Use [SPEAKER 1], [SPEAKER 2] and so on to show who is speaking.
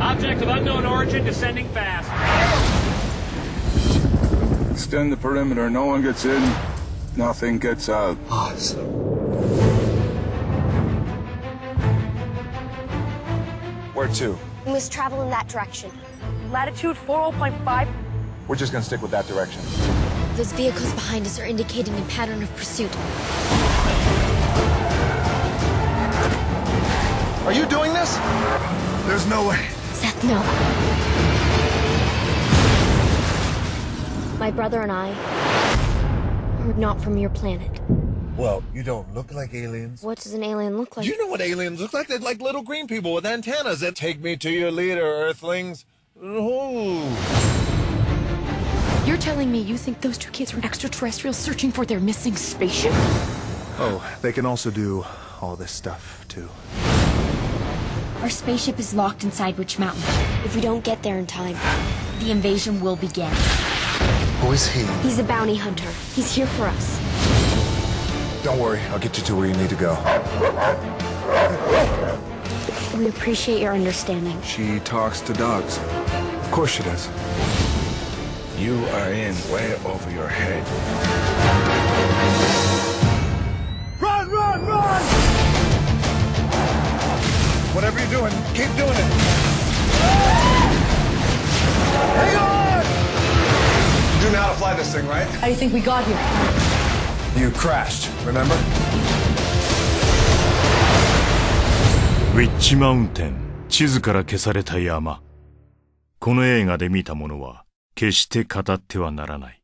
[SPEAKER 1] Object of unknown origin descending fast.
[SPEAKER 2] Extend the perimeter. No one gets in. Nothing gets out.
[SPEAKER 3] Awesome.
[SPEAKER 4] Where to?
[SPEAKER 5] We must travel in that direction.
[SPEAKER 6] Latitude 40.5.
[SPEAKER 4] We're just gonna stick with that direction.
[SPEAKER 5] Those vehicles behind us are indicating a pattern of pursuit.
[SPEAKER 4] Are you doing this?
[SPEAKER 3] There's no way.
[SPEAKER 5] Seth, no. My brother and I are not from your planet.
[SPEAKER 3] Well, you don't look like aliens.
[SPEAKER 5] What does an alien look like?
[SPEAKER 3] You know what aliens look like? They're like little green people with antennas that take me to your leader, Earthlings. Ooh.
[SPEAKER 7] You're telling me you think those two kids were extraterrestrials searching for their missing spaceship?
[SPEAKER 4] Oh, they can also do all this stuff, too.
[SPEAKER 8] Our spaceship is locked inside Witch Mountain.
[SPEAKER 5] If we don't get there in time,
[SPEAKER 8] The invasion will begin.
[SPEAKER 3] Who is he?
[SPEAKER 5] he's a bounty hunter. He's here for us.
[SPEAKER 4] Don't worry, I'll get you to where you need to go.
[SPEAKER 5] We appreciate your understanding.
[SPEAKER 4] She talks to dogs. Of course she does.
[SPEAKER 2] You are in way over your head.
[SPEAKER 3] Doing, keep doing it. Hang on!
[SPEAKER 4] You know how to fly this thing, right?
[SPEAKER 7] How do you think we got here?
[SPEAKER 4] You crashed, remember?
[SPEAKER 9] ウィッチマウンテン地図から消された山この映画で見たものは決して語ってはならない